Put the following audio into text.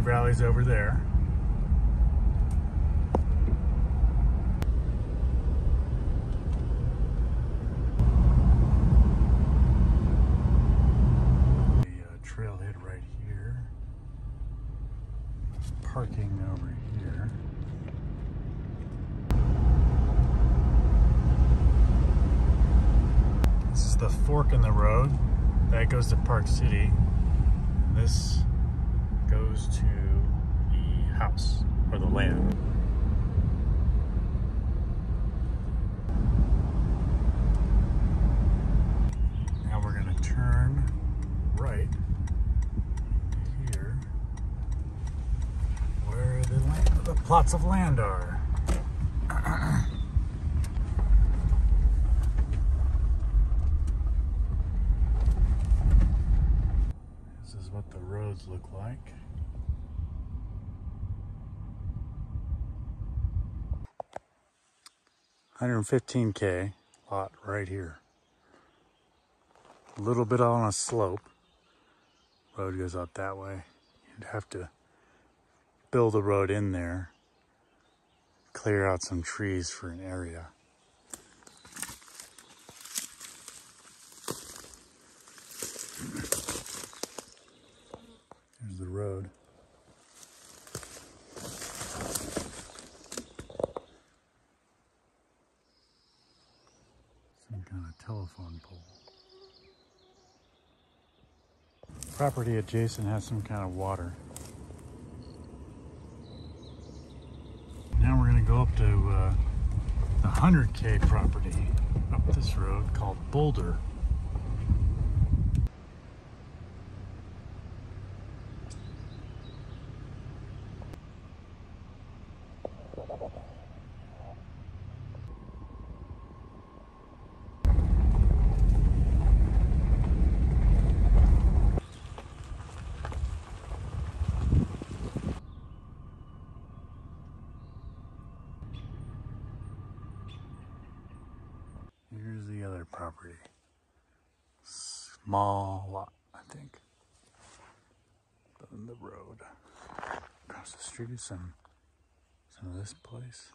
Valley's over there. The uh, trailhead right here. Parking over here. This is the fork in the road. That goes to Park City. This goes to the house or the land. Now we're going to turn right here where the, land, the plots of land are. This is what the roads look like. Hundred and fifteen K lot right here. A little bit on a slope. Road goes out that way. You'd have to build a road in there. Clear out some trees for an area. There's the road. Kind of telephone pole. Property adjacent has some kind of water. Now we're going to go up to uh, the 100K property up this road called Boulder. The other property. Small lot, I think. But in the road. Across the street is some some of this place.